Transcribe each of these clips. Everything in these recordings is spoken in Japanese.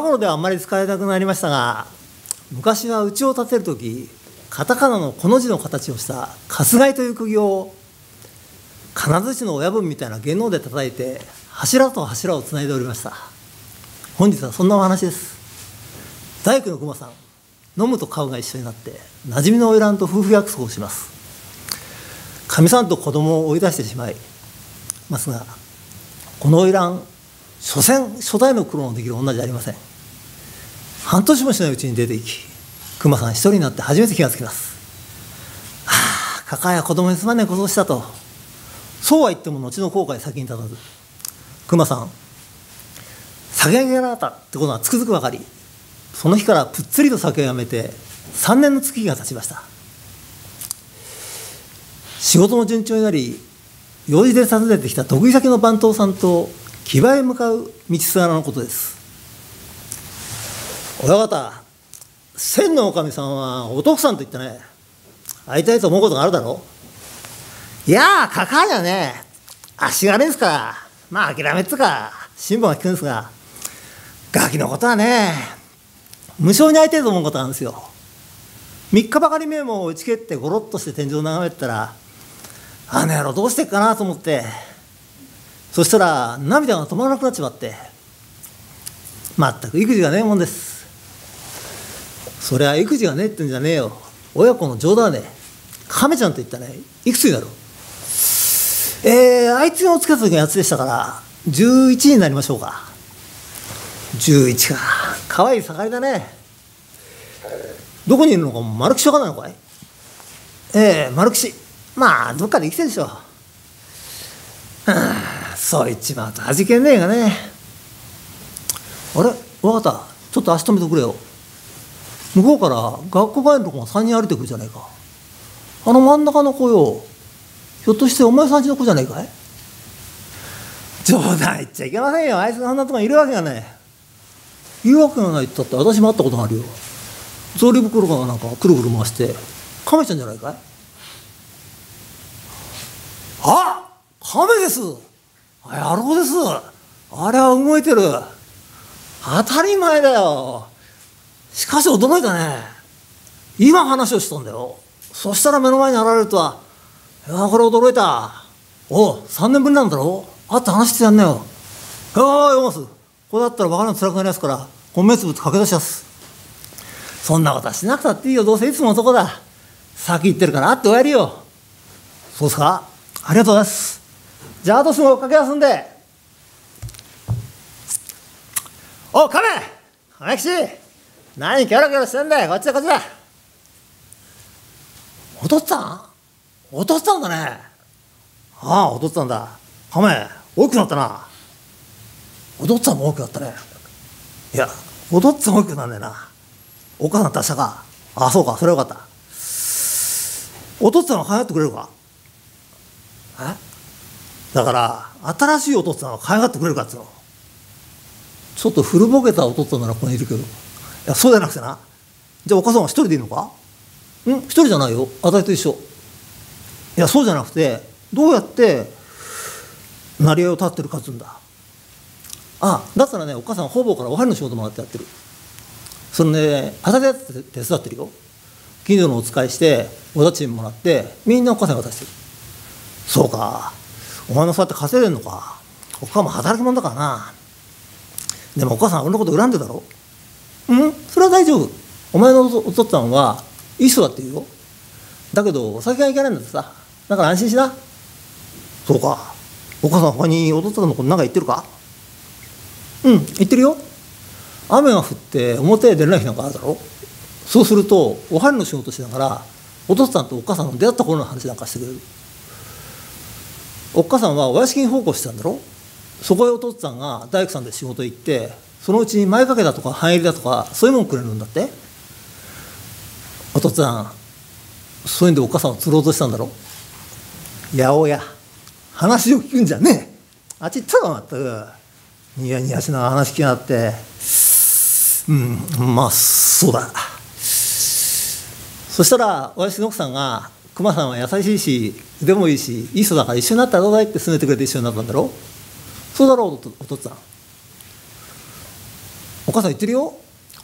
えー、近頃ではあんまり使いたくなりましたが昔は家を建てる時カタカナのこの字の形をした春日井という釘を金槌の親分みたいな芸能で叩いて柱と柱をつないでおりました。本日はそんなお話です。大工の熊さん飲むと顔が一緒になって馴染みの花魁と夫婦約束をします。かみさんと子供を追い出してしまいますがこの花魁所詮初代の苦労のできる女じゃありません。半年もしないうちに出ていき熊さん一人になって初めて気がつきます。はあかかや子供にすまねえことをしたと。そうは言っても後の後悔先に立たず。熊さん酒が嫌だったってことはつくづく分かりその日からぷっつりと酒をやめて3年の月日が経ちました。仕事も順調になり用事で訪ねてきた得意先の番頭さんと木場へ向かう道すがらのことです。親方千のおかみさんはお父さんと言ってね会いたいと思うことがあるだろう。いやーかかりゃね。足が悪いですか。らまあ諦めっつか。辛抱が効くんですが。ガキのことはね無償に会いたいと思うことなんですよ。3日ばかり目も打ち切ってゴロッとして天井を眺めてたらあの野郎どうしてっかなと思って。そしたら涙が止まらなくなっちまって。まったく育児がねえもんです。そりゃ育児がねえってんじゃねえよ。親子の冗談ね亀ちゃんと言ったね。いくつになるえー、あいつがおつけた時のやつでしたから11になりましょうか。11かか。わいい盛りだね。どこにいるのか丸木しょうがないのかい？ええー、丸吉まあどっかで生きてるでしょはあそう言っちまうと味気ねえがね。あれ？分かった。ちょっと足止めてくれよ。向こうから学校帰るとこが3人歩いてくるじゃないか。あの真ん中の子よ。ひょっとしてお前さんちの子じゃないかい？冗談言っちゃいけませんよ。あいつがあんなとこにいるわけがねえ。いるわけがないって言ったって私も会ったことがあるよ。草履袋がなんかくるくる回して亀ちゃんじゃないかい？あ亀です！あ野郎です！あれは動いてる。当たり前だよ。しかし驚いたね。今話をしたんだよ。そしたら目の前に現れるとは。いやこれ驚いた。おう3年ぶりなんだろ。会って話してやんねよ。いや読ます。これだったら分からん辛くなりますから米粒と駆け出しやす。そんなことはしなくたっていいよ。どうせいつも男だ。先行ってるから会っておやりよ。そうですか？ありがとうございます。じゃああとすぐ駆け出すんで。おう亀！亀吉！何キョロキョロしてんだよ。こっちだこっちだ。お父っつぁん？お父っつぁんだね。ああお父っつぁんだ。亀大きくなったな。お父っつぁんも大きくなったね。いやお父っつぁん大きくなんねえな。お母さん達したか。ああそうかそれはよかった。お父っつぁんは帰ってくれるか？え？だから新しいお父っつぁんは可愛がってくれるかっつうの。ちょっと古ぼけたお父っつぁんならここにいるけど。やそうじゃなくてな。じゃあお母さんは一人でいいのか？ん？一人じゃないよ。あたいと一緒。いやそうじゃなくてどうやって成り合いを立ってるかっつうんだ。あだったらねお母さんほぼからおはりの仕事もらってやってる。それねあたりやって手伝ってるよ。近所のお使いしてお立ちもらってみんなお母さんが渡してる。そうか。お前のそうやって稼いでんのか。お母さんも働き者だからな。でもお母さん俺のこと恨んでるだろ。ううん？それは大丈夫。お前のお父っつぁんはいい人だって言うよ。だけどお酒がいけないんだってさ。だから安心しな。そうか。お母さん他にお父っつぁんのこと何か言ってるか？うん言ってるよ。雨が降って表へ出れない日なんかあるだろ。そうするとおはりの仕事しながらお父さんとお母さんの出会った頃の話なんかしてくれる。おっかさんはお屋敷に奉公してたんだろ。そこへお父さんが大工さんで仕事行ってそのうちに前掛けだとか半襟だとかそういうもんくれるんだって？お父さんそういうんでお母さんを釣ろうとしたんだろ？やおや話を聞くんじゃねえ。あっち行ったらまった。くニヤニヤしながら話聞きなって。うんまあそうだ。そしたら私の奥さんが熊さんは優しいし腕もいいしいい人だから一緒になったらどうだいって勧めてくれて一緒になったんだろ？そうだろうお父っつぁんお母さん言ってるよ。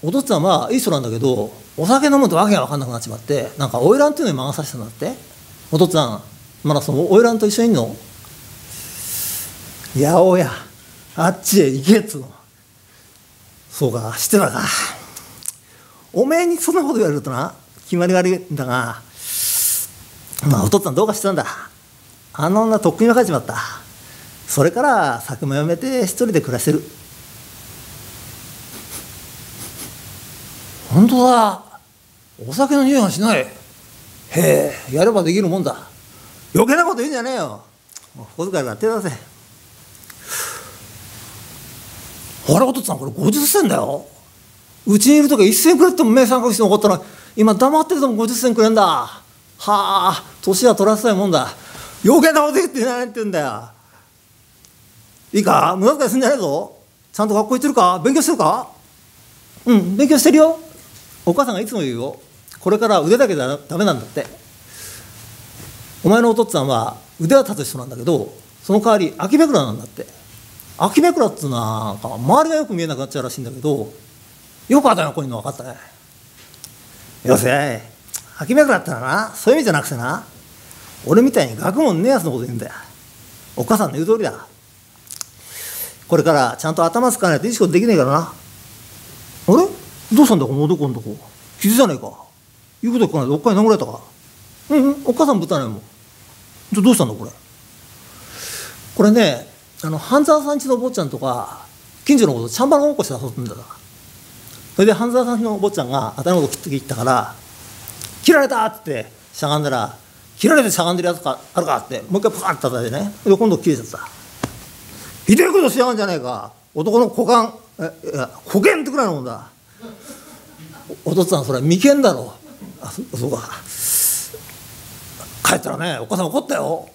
お父っつぁんはいい人なんだけどお酒飲むとわけが分かんなくなっちまってなんか花魁っていうのに魔が差したんだって。お父っつぁんまだその花魁と一緒にいんの？いやおやあっちへ行けっつうの。そうか知ってたか。おめえにそんなこと言われるとな決まりが悪いんだがまあお父っつぁんどうかしてたんだ。あの女とっくに別れちまった。それから酒もやめて一人で暮らしてる。本当だ。お酒の匂いがしない。へえやればできるもんだ。余計なこと言うんじゃねえよ。小遣いから手出せ。あれお父さんこれ50銭だよ。うちにいる時は1銭くれっても目三角して残ったら今黙ってるとも50銭くれんだ。はあ年は取らせたいもんだ。余計なこと言って何って言うんだよ。いいか無駄遣いすんじゃねえぞ。ちゃんと学校行ってるか？勉強してるか？うん勉強してるよ。お母さんがいつも言うよ。これから腕だけじゃダメなんだって。お前のお父っつぁんは腕は立つ人なんだけどその代わり秋めくらなんだって。秋めくらっつうのはなんか周りがよく見えなくなっちゃうらしいんだけどよくあだよこういうの分かったね。よせ秋めくらってのはなそういう意味じゃなくてな俺みたいに学問ねえやつのこと言うんだよ。お母さんの言う通りだ。これからちゃんと頭使わないといい仕事できねえからな。あれ？どうしたんだこの男のとこ？傷じゃねえか。言うこと聞かないでおっかい殴られたか。うんうんお母さんぶったないもんじゃどうしたんだこれ？これねあの半沢さんちのお坊ちゃんとか近所のことチャンバラごっこして遊んだかそれで半沢さんのお坊ちゃんが頭のこと切って切ったから「切られた!」ってしゃがんだら「切られてしゃがんでるやつかあるか?」ってもう一回パカッて叩いてね。で今度切れちゃった。ひどいことしやがんじゃねえか。男の股間えいや保険ってくらいのもんだ。お父さんそれ眉間だろ。あそそうか。帰ったらねお母さん怒ったよ。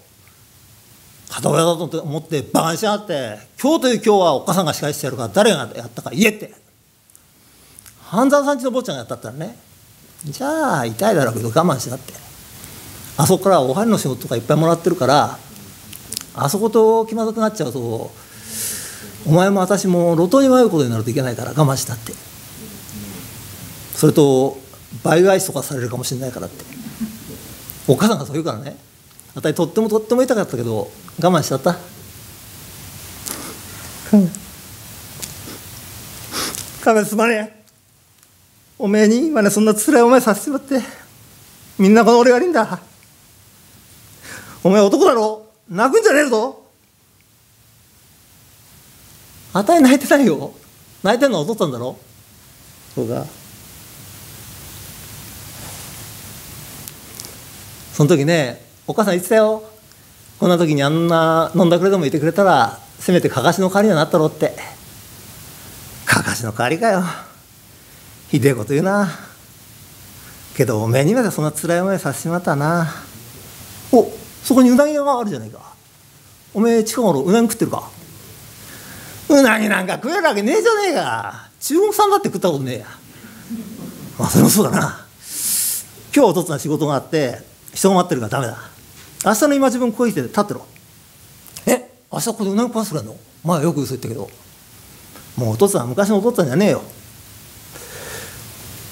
片親だと思ってバカにしやがって。今日という今日はお母さんが仕返してやるから誰がやったか言えって。半沢さんちの坊ちゃんがやったったらね。じゃあ痛いだろうけど我慢しなって。あそこからおはりの仕事とかいっぱいもらってるからあそこと気まずくなっちゃうとお前も私も路頭に迷うことになるといけないから我慢したって。それと倍返しとかされるかもしれないからって。お母さんがそう言うからね。あたりとってもとっても痛かったけど我慢しちゃった。亀すまねえ。おめえに今ねそんな辛い思いさせてもらって。みんなこの俺が悪いんだ。お前男だろ。泣くんじゃねえぞ。あたい泣いてないよ。泣いてんのはお父さんだろ。そうかその時ねお母さん言ってたよ。こんな時にあんな飲んだくれでもいてくれたらせめてかかしの代わりにはなったろって。かかしの代わりかよ。ひでえこと言うな。けどおめえにまでそんな辛い思いさせてもらったな。おそこにうなぎ屋があるじゃないか。おめえ近頃うなぎ食ってるか。うなぎなんか食えるわけねえじゃねえか。中国産だって食ったことねえや。まあそれもそうだな。今日おとつな仕事があって人が待ってるからダメだ。明日の今自分ここに来て立ってろ。え？明日ここでうなぎパスくれんの？前はよく嘘言ったけど。もうお父さん昔のお父さんじゃねえよ。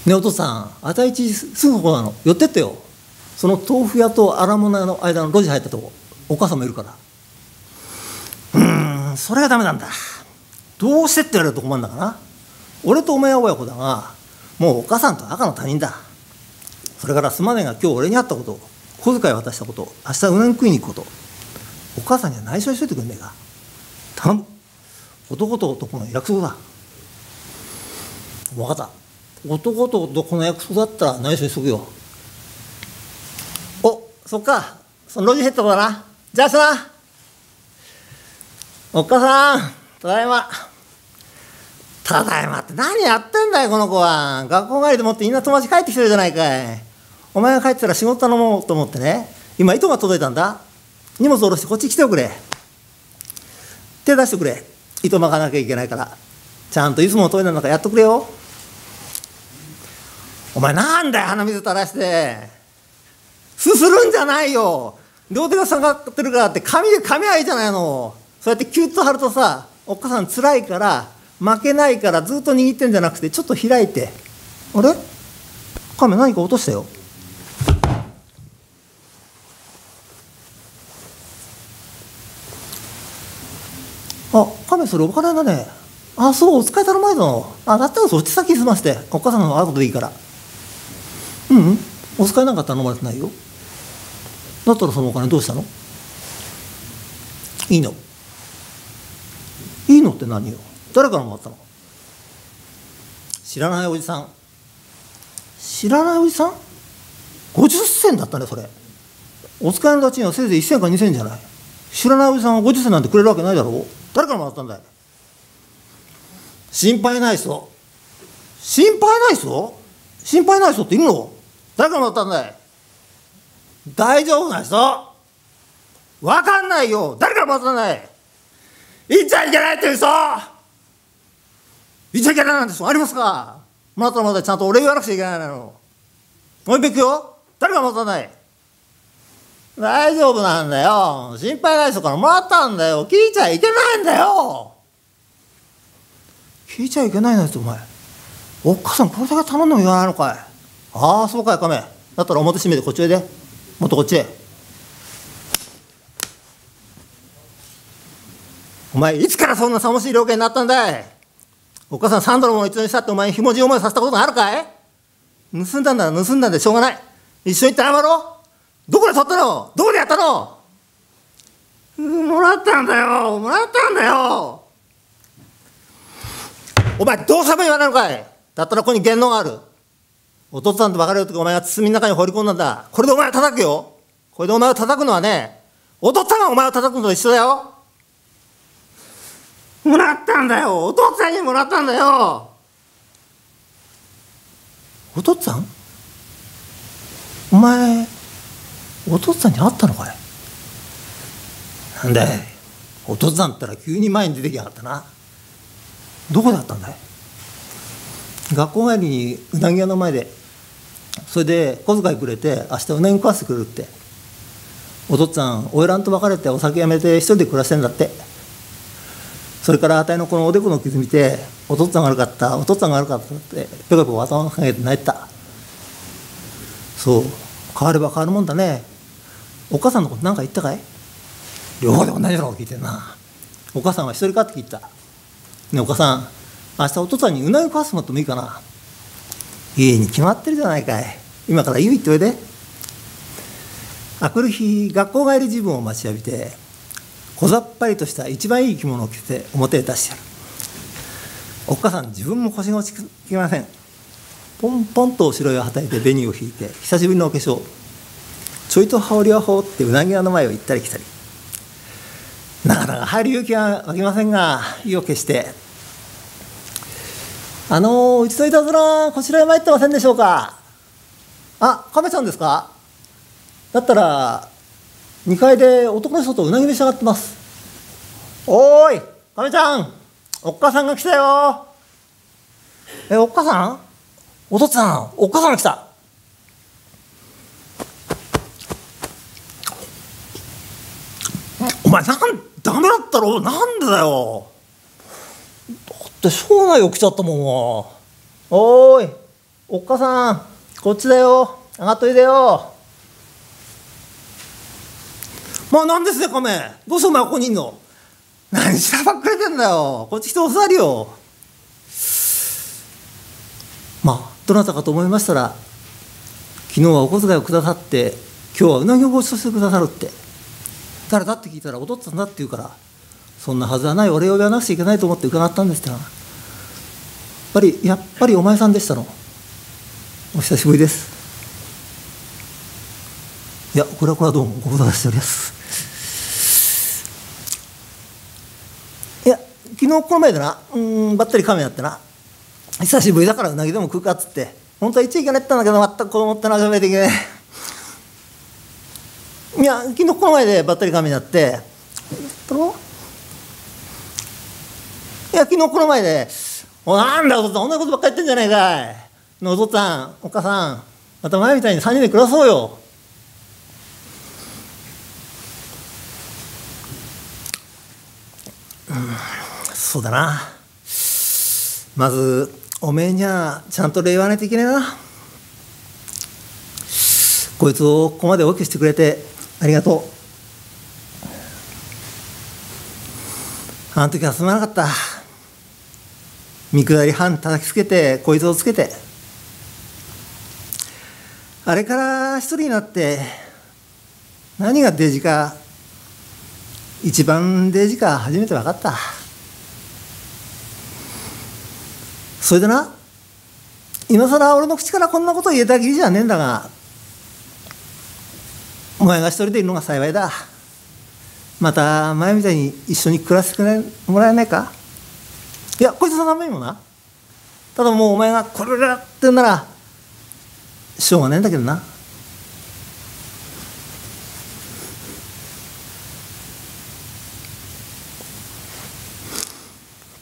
ねお父さんあたいちすぐここなの。寄ってってよ。その豆腐屋と荒物屋の間の路地入ったとこ。お母さんもいるから。うーんそれがダメなんだ。どうしてって言われると困るんだかな。俺とお前は親子だがもうお母さんと赤の他人だそれからすまねえが今日俺に会ったこと小遣い渡したこと明日うなぎ食いに行くこと。お母さんには内緒にしといてくんねえか。頼む。男と男の約束だ。分かった。男と男の約束だったら内緒にしとくよ。おそっか。その路地入ったとこだな。じゃあさ。おっかさんただいま。ただいまって何やってんだよこの子は。学校帰りでもってみんな友達帰ってきてるじゃないかい。お前が帰ったら仕事頼もうと思ってね。今糸が届いたんだ。荷物下ろしてこっち来ておくれ。手出してくれ。糸巻かなきゃいけないから。ちゃんといつものトイレの中やっとくれよ。お前なんだよ鼻水垂らして。すするんじゃないよ。両手が下がってるからって紙で紙はいいじゃないの。そうやってキュッと貼るとさおっかさん辛いから負けないからずっと握ってんじゃなくてちょっと開いて。あれ？亀何か落としたよ。あ亀それお金だねあそうお使い頼まれたのあだったらそっち先済ませてお母さんの後でいいから。ううん。お使いなんか頼まれてないよ。だったらそのお金どうしたの？いいの？いいのって何よ？誰からもらったの？知らないおじさん。知らないおじさん？50銭だったねそれ。お使いの立ちにはせいぜい1銭か2銭じゃない。知らないおじさんが50銭なんてくれるわけないだろう。誰からもらったんだい心配ない人。心配ない人？心配ない人っているの？誰からもらったんだい？大丈夫な人？わかんないよ。誰からもらったんだい？言っちゃいけないっていう人言っちゃいけないなんて人ありますか？もらったらまだちゃんとお礼言わなくちゃいけないのもう一遍いくよ。誰からもらったんだい？大丈夫なんだよ。心配ない人からもらったんだよ。聞いちゃいけないんだよ。聞いちゃいけないなんてお前。おっかさんこれだけ頼んでも言わないのかい。ああそうかい亀。だったら表閉めてこっちへで。もっとこっちへ。お前いつからそんなさもしい了解になったんだい。お母さん3ドルも一度にしたってお前にひもじい思いさせたことがあるかい。盗んだんなら盗んだんでしょうがない。一緒に行って謝ろうどこで取ったの？どこでやったの？もらったんだよ。もらったんだよ。お前どうせも言わないのかい？だったらここに言能がある。お父さんと別れる時お前が包みの中に放り込んだんだ。これでお前を叩くよ。これでお前を叩くのはねお父さんがお前を叩くのと一緒だよ。もらったんだよ。お父さんにもらったんだよ。お父さん？お前お父さんに会ったのかい？なんだい。お父さんったら急に前に出てきやがったな。どこで会ったんだい？学校帰りにうなぎ屋の前で。それで小遣いくれて明日うなぎ食わせてくれるって。お父っつぁんおいらんと別れてお酒やめて一人で暮らしてんだって。それからあたいのこのおでこの傷見てお父っつぁんが悪かったお父っつぁんが悪かったってペコペコ頭をかけて泣いた。そう。変われば変わるもんだね。お母さんのこと何か言ったかい？両方で同じようなこと聞いてんな。お母さんは一人かって聞いた。ねえお母さん。明日お父さんにうなぎ食わせてもらってもいいかな。いいに決まってるじゃないかい。今から言う言っておいで。あくる日学校帰り自分を待ちわびて小ざっぱりとした一番いい着物を着て表へ出してやる。おっかさん自分も腰が落ちきません。ポンポンと後ろへはたいて紅を引いて久しぶりのお化粧ちょいと羽織を羽織ってうなぎ屋の前を行ったり来たり。なかなか入る勇気は湧きませんが意を決して。あのうちといたずらこちらへ参ってませんでしょうか？あ亀ちゃんですか？だったら2階で男の人とうなぎ召し上がってます。おーい亀ちゃんおっかさんが来たよ。えおっかさん？お父さんおっかさんが来た。お前なんダメだったろ？なんでだよ？だってしょうがないよ来ちゃったもんおーいおっかさんこっちだよ。上がっといでよ。まあなんですね亀？どうしてお前ここにいんの？何しらばっくれてんだよ。こっち来てお座りよ。まあどなたかと思いましたら昨日はお小遣いをくださって今日はうなぎをごちそうしてくださるって誰だって聞いたらお父っつぁんだって言うからそんなはずはないお礼を言わなくちゃいけないと思って伺ったんですがやっぱりやっぱりお前さんでしたの。お久しぶりです。いやこれはこれはどうもご無沙汰しております。いや昨日この前でな。うんばったり亀やってな。久しぶりだからうなぎでも食うかっつって。本当は言っちゃいけないって言ったんだけど全く子供ってのはめていけない。いや昨日この前でばったり亀やっていや昨日この前で「おなんだお父さん同じことばっかり言ってんじゃないかい」お父さんお母さんまた前みたいに3人で暮らそうよ。うんそうだな。まずおめえにはちゃんと礼言わないといけねえな。こいつをここまで大きくしてくれてありがとう。あの時はすまなかった。見下り半叩きつけてこいつをつけて。あれから一人になって何がデジか一番デジか初めて分かった。それでな今更俺の口からこんなこと言えたきりじゃねえんだがお前が一人でいるのが幸いだ。また前みたいに一緒に暮らしてもらえないか？いやこいつのためにもな。ただもうお前がこれだってんならしょうがないんだけどな。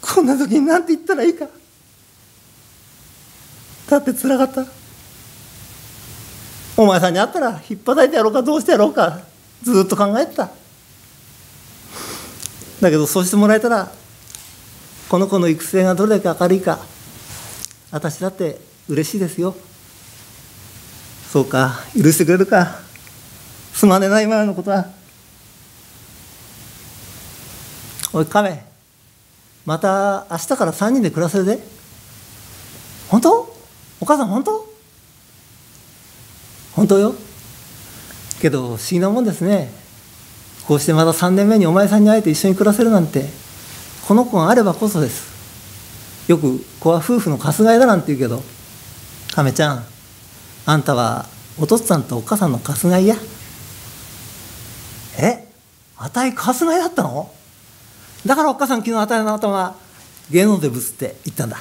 こんな時に何て言ったらいいか。だってつらかった。お前さんに会ったら引っ叩いてやろうかどうしてやろうかずっと考えてた。だけどそうしてもらえたらこの子の育成がどれだけ明るいか私だって嬉しいですよ。そうか許してくれるか。すまねえな今のことは。おい亀また明日から3人で暮らせるで。本当？お母さん本当？本当よ？けど不思議なもんですね。こうしてまた3年目にお前さんに会えて一緒に暮らせるなんて。この子があればこそです。よく子は夫婦のかすがいだなんて言うけど。亀ちゃんあんたはお父っつぁんとお母さんのかすがいや。え？あたいかすがいだったの？だからおっかさん昨日あたいの頭芸能でぶつって言ったんだ。